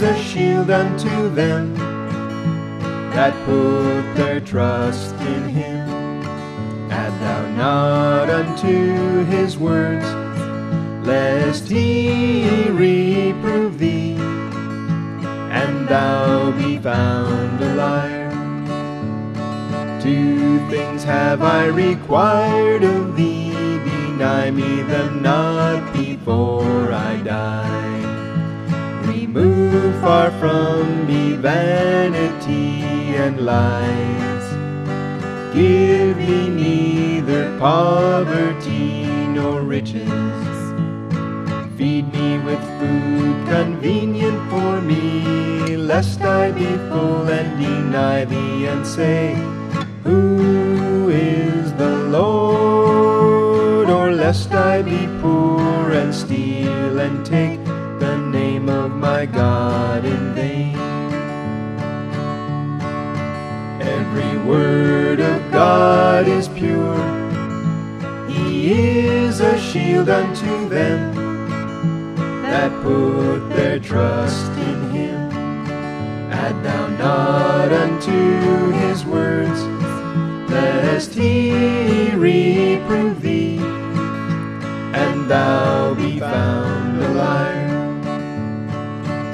shield unto them that put their trust in him. Add thou not unto his words, lest he reprove thee, and thou be found a liar. Two things have I required of thee, deny me them not before I die. From me vanity and lies. Give me neither poverty nor riches. Feed me with food convenient for me, lest I be full and deny thee and say, Who is the Lord? Or lest I be poor and steal and take my God in vain. Every word of God is pure. He is a shield unto them that put their trust in him. Add thou not unto his words, lest he reprove thee, and thou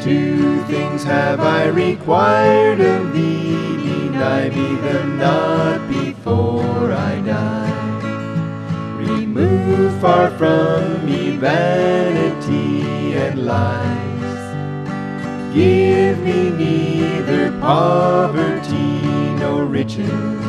Two things have I required of thee, deny me them not before I die. Remove far from me vanity and lies. Give me neither poverty nor riches.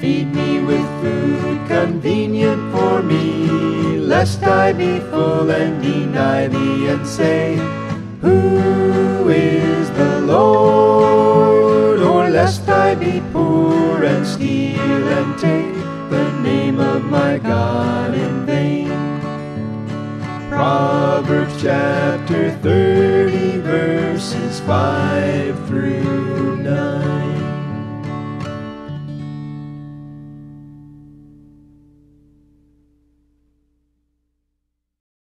Feed me with food convenient for me, lest I be full and deny thee and say, Who is the Lord? Or lest I be poor and steal and take the name of my God in vain. Proverbs chapter 30, verses 5 through